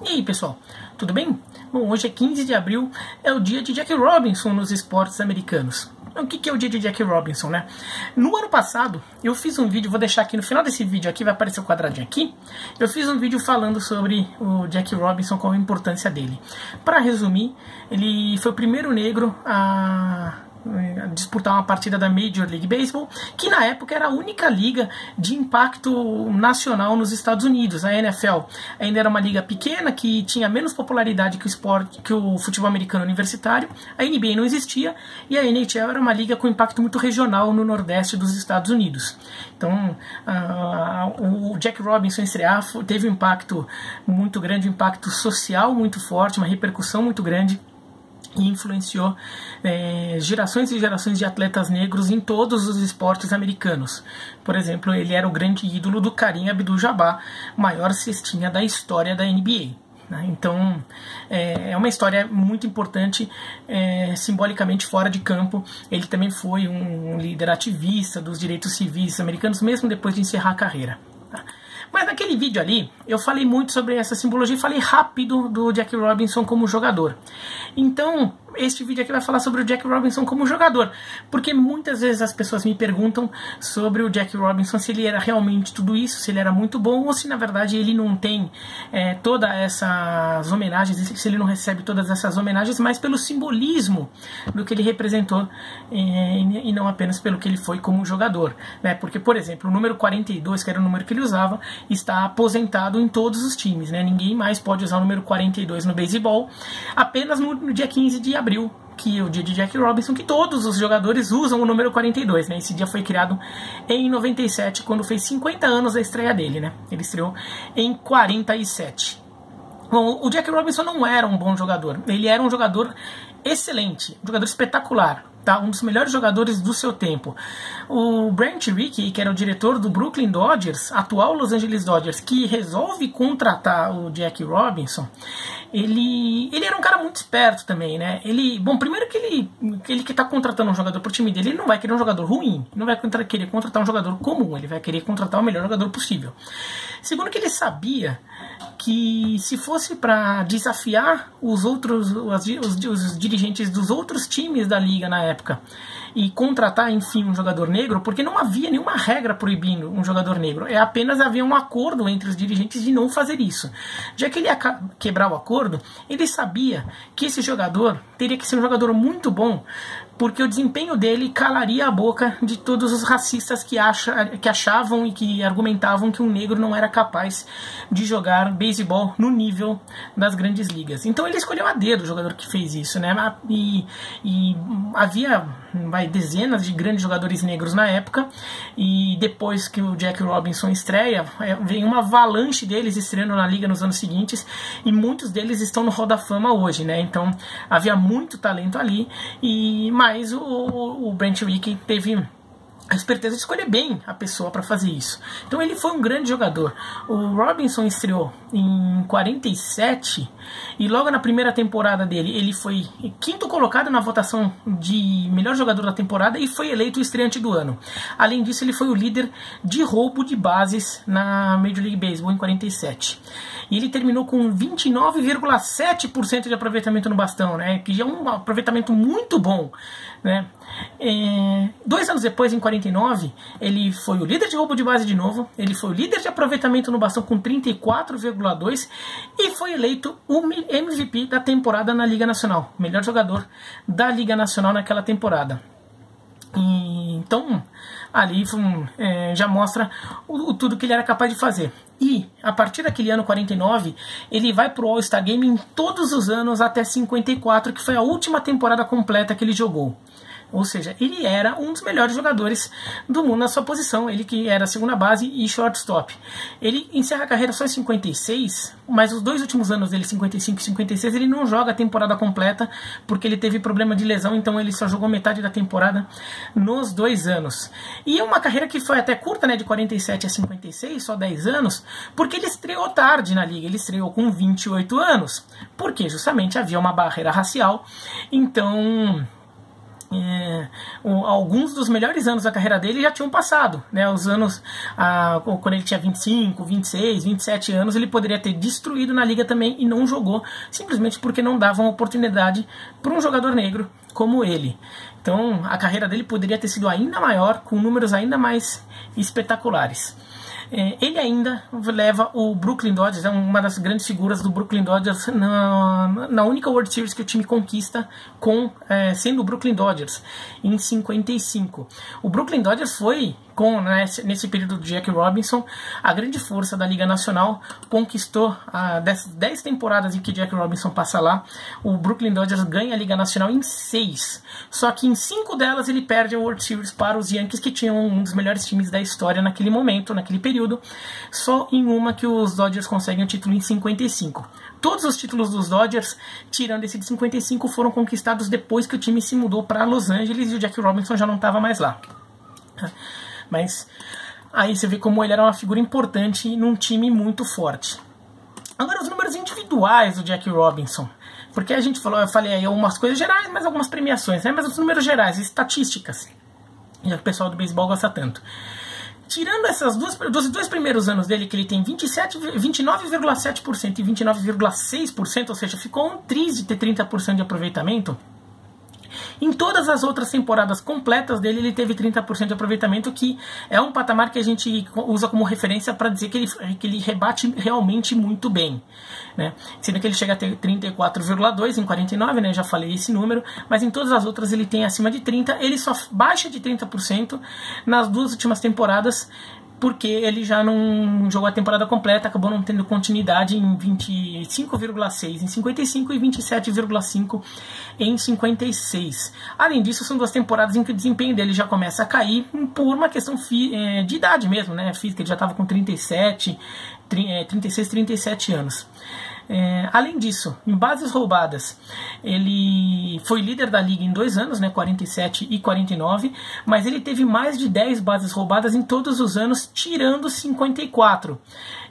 E aí, pessoal, tudo bem? Bom, hoje é 15 de abril, é o dia de Jack Robinson nos esportes americanos. O que é o dia de Jack Robinson, né? No ano passado, eu fiz um vídeo, vou deixar aqui no final desse vídeo aqui, vai aparecer o quadradinho aqui. Eu fiz um vídeo falando sobre o Jack Robinson, qual a importância dele. Para resumir, ele foi o primeiro negro a disputar uma partida da Major League Baseball, que na época era a única liga de impacto nacional nos Estados Unidos. A NFL ainda era uma liga pequena que tinha menos popularidade que o esporte, que o futebol americano universitário. A NBA não existia e a NHL era uma liga com impacto muito regional no nordeste dos Estados Unidos. Então, o Jack Robinson estrear teve um impacto muito grande, um impacto social muito forte, uma repercussão muito grande e influenciou é, gerações e gerações de atletas negros em todos os esportes americanos. Por exemplo, ele era o grande ídolo do Karim Abdul-Jabbar, maior cestinha da história da NBA. Né? Então é, é, uma história muito importante, é, simbolicamente fora de campo. Ele também foi um líder ativista dos direitos civis americanos, mesmo depois de encerrar a carreira. Mas naquele vídeo ali, eu falei muito sobre essa simbologia e falei rápido do Jack Robinson como jogador. Então, este vídeo aqui vai falar sobre o Jack Robinson como jogador, porque muitas vezes as pessoas me perguntam sobre o Jack Robinson se ele era realmente tudo isso, se ele era muito bom ou se na verdade ele não tem é, todas essas homenagens, se ele não recebe todas essas homenagens, mas pelo simbolismo do que ele representou é, e não apenas pelo que ele foi como jogador, né? Porque por exemplo, o número 42, que era o número que ele usava, está aposentado em todos os times, né? Ninguém mais pode usar o número 42 no beisebol, apenas no, no dia 15 de abril, que é o dia de Jack Robinson, que todos os jogadores usam o número 42, né? Esse dia foi criado em 97, quando fez 50 anos a estreia dele, né? Ele estreou em 47. Bom, o Jack Robinson não era um bom jogador, ele era um jogador excelente, um jogador espetacular tá? um dos melhores jogadores do seu tempo. O Brent Rickey, que era o diretor do Brooklyn Dodgers, atual Los Angeles Dodgers, que resolve contratar o Jack Robinson, ele, ele era um cara muito esperto também, né? Ele, bom, primeiro que ele ele que está contratando um jogador pro time dele, ele não vai querer um jogador ruim, não vai querer contratar um jogador comum, ele vai querer contratar o melhor jogador possível. Segundo que ele sabia que se fosse para desafiar os outros os, os, os, dirigentes dos outros times da liga na época e contratar enfim um jogador negro, porque não havia nenhuma regra proibindo um jogador negro, é apenas havia um acordo entre os dirigentes de não fazer isso. Já que ele ia quebrar o acordo, ele sabia que esse jogador teria que ser um jogador muito bom porque o desempenho dele calaria a boca de todos os racistas que, acha, que achavam e que argumentavam que um negro não era capaz de jogar beisebol no nível das grandes ligas. Então ele escolheu a dedo o jogador que fez isso, né? E, e havia vai, dezenas de grandes jogadores negros na época, e depois que o Jack Robinson estreia, é, vem uma avalanche deles estreando na liga nos anos seguintes, e muitos deles estão no Hall da Fama hoje, né? Então havia muito talento ali, e mas o, o Brent Rickey teve a esperteza de escolher bem a pessoa para fazer isso. Então ele foi um grande jogador. O Robinson estreou em 47 e logo na primeira temporada dele ele foi quinto colocado na votação de melhor jogador da temporada e foi eleito o estreante do ano. Além disso, ele foi o líder de roubo de bases na Major League Baseball em 47. E ele terminou com 29,7% de aproveitamento no bastão, né? Que é um aproveitamento muito bom, né? É, dois anos depois, em 49, ele foi o líder de roubo de base de novo, ele foi o líder de aproveitamento no bastão com 34,2 e foi eleito o MVP da temporada na Liga Nacional, melhor jogador da Liga Nacional naquela temporada. E, então, ali é, já mostra o, o, tudo que ele era capaz de fazer. E, a partir daquele ano 49, ele vai pro All-Star Game em todos os anos até 54, que foi a última temporada completa que ele jogou. Ou seja, ele era um dos melhores jogadores do mundo na sua posição, ele que era segunda base e shortstop. Ele encerra a carreira só em 56, mas os dois últimos anos dele, 55 e 56, ele não joga a temporada completa porque ele teve problema de lesão, então ele só jogou metade da temporada nos dois anos. E é uma carreira que foi até curta, né, de 47 a 56, só 10 anos, porque ele estreou tarde na liga, ele estreou com 28 anos, porque justamente havia uma barreira racial, então é, alguns dos melhores anos da carreira dele já tinham passado, né? Os anos ah, quando ele tinha 25, 26, 27 anos, ele poderia ter destruído na liga também e não jogou, simplesmente porque não davam oportunidade para um jogador negro como ele. Então, a carreira dele poderia ter sido ainda maior, com números ainda mais espetaculares. É, ele ainda leva o Brooklyn Dodgers, é uma das grandes figuras do Brooklyn Dodgers na, na única World Series que o time conquista com é, sendo o Brooklyn Dodgers em 55. O Brooklyn Dodgers foi com né, nesse período do Jack Robinson, a grande força da Liga Nacional conquistou a, dessas 10 temporadas em que Jack Robinson passa lá, o Brooklyn Dodgers ganha a Liga Nacional em 6. Só que em 5 delas ele perde a World Series para os Yankees, que tinham um dos melhores times da história naquele momento, naquele período. Só em uma que os Dodgers conseguem o título em 55. Todos os títulos dos Dodgers, tirando esse de 55, foram conquistados depois que o time se mudou para Los Angeles e o Jack Robinson já não estava mais lá. Mas aí você vê como ele era uma figura importante num time muito forte. Agora os números individuais do Jack Robinson. Porque a gente falou, eu falei aí algumas coisas gerais, mas algumas premiações, né? Mas os números gerais, estatísticas. Já que o pessoal do beisebol gosta tanto. Tirando essas duas, dos dois primeiros anos dele, que ele tem 29,7% e 29,6%, ou seja, ficou um triz de ter 30% de aproveitamento em todas as outras temporadas completas dele, ele teve 30% de aproveitamento, que é um patamar que a gente usa como referência para dizer que ele, que ele rebate realmente muito bem. Né? Sendo que ele chega a ter 34,2 em 49, né? já falei esse número, mas em todas as outras ele tem acima de 30, ele só baixa de 30% nas duas últimas temporadas porque ele já não jogou a temporada completa, acabou não tendo continuidade em 25,6 em 55 e 27,5 em 56. Além disso, são duas temporadas em que o desempenho dele já começa a cair por uma questão é, de idade mesmo, né? Física, ele já estava com 37, 36, 37 anos. É, além disso, em bases roubadas, ele foi líder da liga em dois anos, né, 47 e 49, mas ele teve mais de 10 bases roubadas em todos os anos, tirando 54,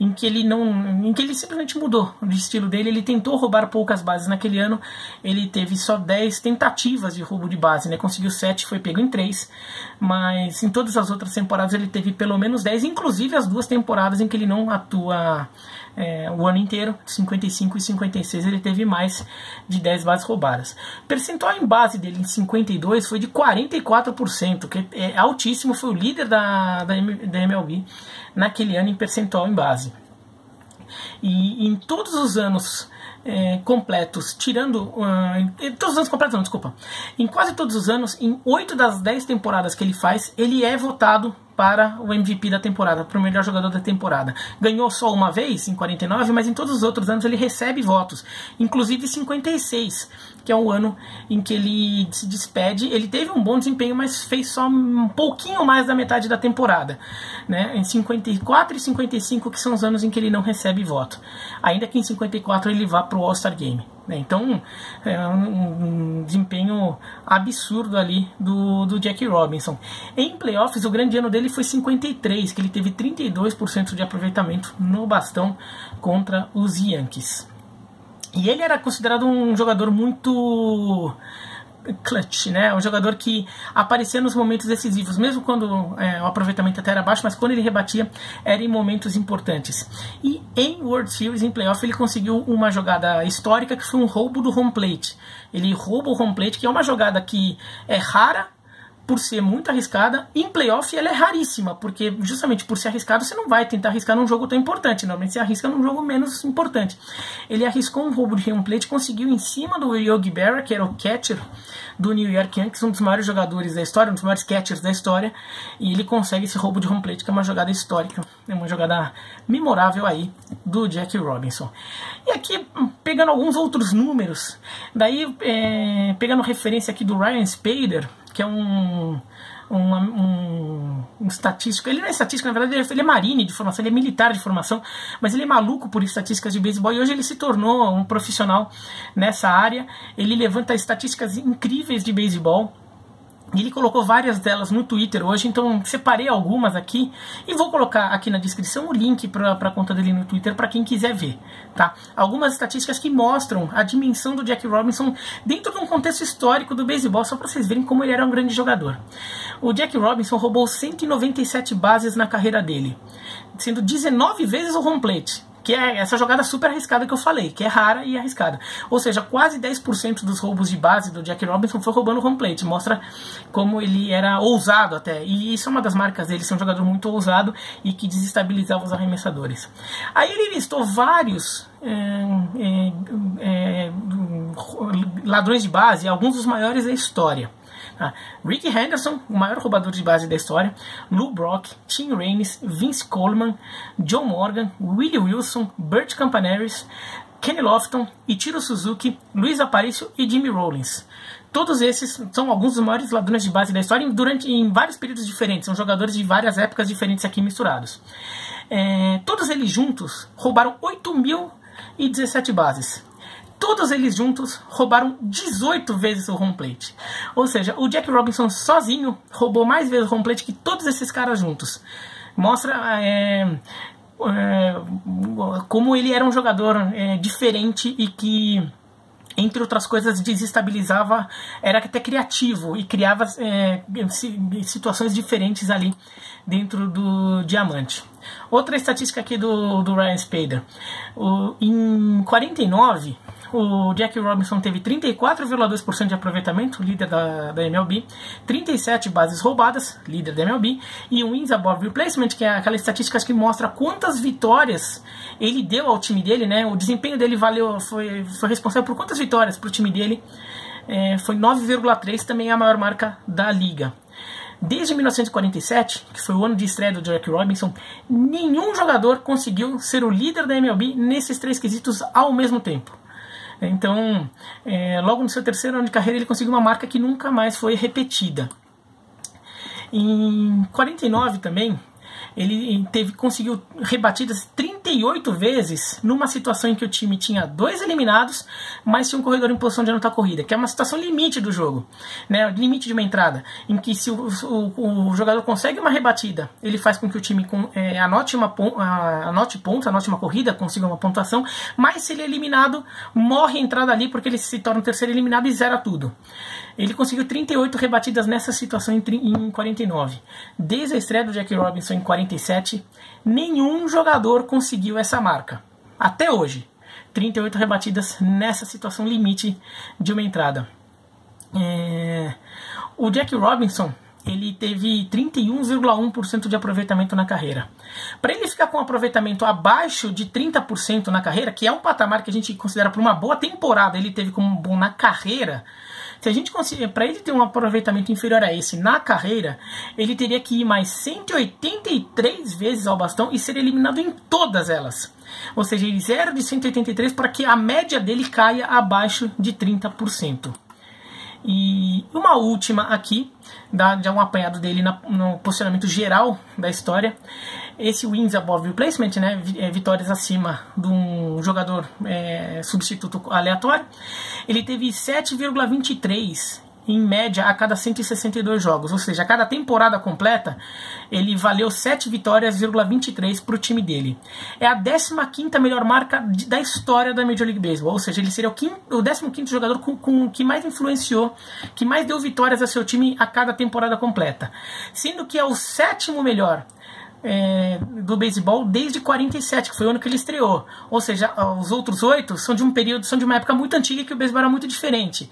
em que ele não, em que ele simplesmente mudou o estilo dele. Ele tentou roubar poucas bases naquele ano, ele teve só 10 tentativas de roubo de base, né, conseguiu 7, foi pego em 3, mas em todas as outras temporadas ele teve pelo menos 10, inclusive as duas temporadas em que ele não atua é, o ano inteiro, 55 e 56, ele teve mais de 10 bases roubadas. Percentual em base dele em 52 foi de 44%, que é altíssimo, foi o líder da, da, da MLB naquele ano em percentual em base. E em todos os anos é, completos, tirando. Uh, todos os anos completos, não, desculpa. Em quase todos os anos, em 8 das 10 temporadas que ele faz, ele é votado para o MVP da temporada, para o melhor jogador da temporada. Ganhou só uma vez, em 49, mas em todos os outros anos ele recebe votos, inclusive 56, que é o ano em que ele se despede. Ele teve um bom desempenho, mas fez só um pouquinho mais da metade da temporada. Né? Em 54 e 55, que são os anos em que ele não recebe voto. Ainda que em 54 ele vá para o All-Star Game. Né? Então, é um, desempenho absurdo ali do, do Jack Robinson. Em playoffs, o grande ano dele foi 53, que ele teve 32% de aproveitamento no bastão contra os Yankees. E ele era considerado um jogador muito clutch, né? Um jogador que aparecia nos momentos decisivos, mesmo quando é, o aproveitamento até era baixo, mas quando ele rebatia era em momentos importantes. E em World Series, em playoff, ele conseguiu uma jogada histórica que foi um roubo do home plate. Ele rouba o home plate, que é uma jogada que é rara por ser muito arriscada, em playoff ela é raríssima, porque justamente por ser arriscado você não vai tentar arriscar num jogo tão importante, normalmente você arrisca num jogo menos importante. Ele arriscou um roubo de home plate, conseguiu em cima do Yogi Berra, que era o catcher do New York Yankees, um dos maiores jogadores da história, um dos maiores catchers da história, e ele consegue esse roubo de home plate, que é uma jogada histórica, é uma jogada memorável aí do Jack Robinson. E aqui, pegando alguns outros números, daí é, pegando referência aqui do Ryan Spader, que é um, um, um, um, estatístico. Ele não é estatístico, na verdade, ele é, é marine de formação, ele é militar de formação, mas ele é maluco por estatísticas de beisebol e hoje ele se tornou um profissional nessa área. Ele levanta estatísticas incríveis de beisebol. Ele colocou várias delas no Twitter hoje, então separei algumas aqui e vou colocar aqui na descrição o link para a conta dele no Twitter para quem quiser ver, tá? Algumas estatísticas que mostram a dimensão do Jack Robinson dentro de um contexto histórico do beisebol, só para vocês verem como ele era um grande jogador. O Jack Robinson roubou 197 bases na carreira dele, sendo 19 vezes o home plate que é essa jogada super arriscada que eu falei, que é rara e arriscada. Ou seja, quase 10% dos roubos de base do Jack Robinson foi roubando home plate. Mostra como ele era ousado até. E isso é uma das marcas dele, ser um jogador muito ousado e que desestabilizava os arremessadores. Aí ele listou vários é, é, é, ladrões de base, alguns dos maiores da história. Ah, Ricky Henderson, o maior roubador de base da história, Lou Brock, Tim Raines, Vince Coleman, John Morgan, Willie Wilson, Bert Campaneris, Kenny Lofton, Ichiro Suzuki, Luiz Aparicio e Jimmy Rollins. Todos esses são alguns dos maiores ladrões de base da história durante, em vários períodos diferentes. São jogadores de várias épocas diferentes aqui misturados. É, todos eles juntos roubaram 8.017 bases todos eles juntos roubaram 18 vezes o home plate. Ou seja, o Jack Robinson sozinho roubou mais vezes o home plate que todos esses caras juntos. Mostra é, é, como ele era um jogador é, diferente e que entre outras coisas, desestabilizava, era até criativo e criava é, situações diferentes ali dentro do diamante. Outra estatística aqui do, do Ryan Spader. O, em 49, o Jack Robinson teve 34,2% de aproveitamento, líder da, da MLB, 37 bases roubadas, líder da MLB, e um wins above replacement, que é aquela estatística que mostra quantas vitórias ele deu ao time dele, né? O desempenho dele valeu, foi, foi responsável por quantas vitórias para o time dele. É, foi 9,3, também é a maior marca da liga. Desde 1947, que foi o ano de estreia do Jack Robinson, nenhum jogador conseguiu ser o líder da MLB nesses três quesitos ao mesmo tempo. Então, é, logo no seu terceiro ano de carreira, ele conseguiu uma marca que nunca mais foi repetida. Em 49 também, ele teve conseguiu rebatidas 38 vezes numa situação em que o time tinha dois eliminados, mas tinha um corredor em posição de anotar corrida, que é uma situação limite do jogo, né? Limite de uma entrada, em que se o, o, o jogador consegue uma rebatida, ele faz com que o time com, é, anote, uma, anote pontos, anote uma corrida, consiga uma pontuação, mas se ele é eliminado, morre a entrada ali porque ele se torna o terceiro eliminado e zera tudo. Ele conseguiu 38 rebatidas nessa situação em 49. Desde a estreia do Jack Robinson em 47, nenhum jogador conseguiu essa marca. Até hoje. 38 rebatidas nessa situação limite de uma entrada. É... O Jack Robinson ele teve 31,1% de aproveitamento na carreira. Para ele ficar com um aproveitamento abaixo de 30% na carreira, que é um patamar que a gente considera para uma boa temporada, ele teve como bom na carreira, se a gente conseguir, para ele ter um aproveitamento inferior a esse na carreira, ele teria que ir mais 183 vezes ao bastão e ser eliminado em todas elas. Ou seja, ele zero de 183 para que a média dele caia abaixo de 30%. E uma última aqui, dá já um apanhado dele na, no posicionamento geral da história. Esse wins above replacement, né, é, vitórias acima de um jogador é, substituto aleatório, ele teve 7,23 em média a cada 162 jogos, ou seja, a cada temporada completa ele valeu 7 vitórias,23 para o time dele. É a 15 melhor marca de, da história da Major League Baseball, ou seja, ele seria o, quinto, o 15 jogador com, com, que mais influenciou, que mais deu vitórias a seu time a cada temporada completa, sendo que é o sétimo melhor é, do beisebol desde 47, que foi o ano que ele estreou. Ou seja, os outros oito são de um período, são de uma época muito antiga que o beisebol era muito diferente.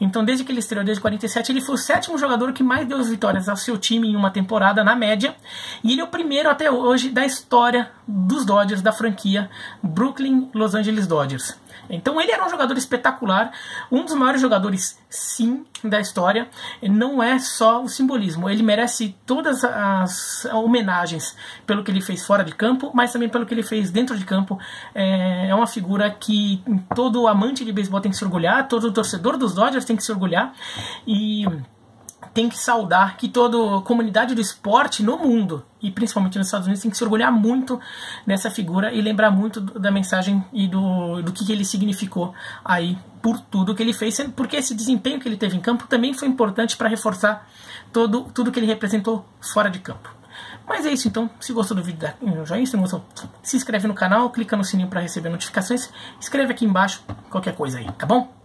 Então, desde que ele estreou, desde 47, ele foi o sétimo jogador que mais deu vitórias ao seu time em uma temporada, na média. E ele é o primeiro até hoje da história dos Dodgers, da franquia Brooklyn Los Angeles Dodgers. Então ele era um jogador espetacular, um dos maiores jogadores, sim, da história. Não é só o simbolismo, ele merece todas as homenagens pelo que ele fez fora de campo, mas também pelo que ele fez dentro de campo. É, é uma figura que todo amante de beisebol tem que se orgulhar, todo torcedor dos Dodgers tem que se orgulhar. E tem que saudar, que toda comunidade do esporte no mundo, e principalmente nos Estados Unidos, tem que se orgulhar muito dessa figura e lembrar muito da mensagem e do, do que, ele significou aí por tudo que ele fez, porque esse desempenho que ele teve em campo também foi importante para reforçar todo, tudo que ele representou fora de campo. Mas é isso então. Se gostou do vídeo, dá um joinha. Se não gostou, se inscreve no canal, clica no sininho para receber notificações. Escreve aqui embaixo qualquer coisa aí, tá bom?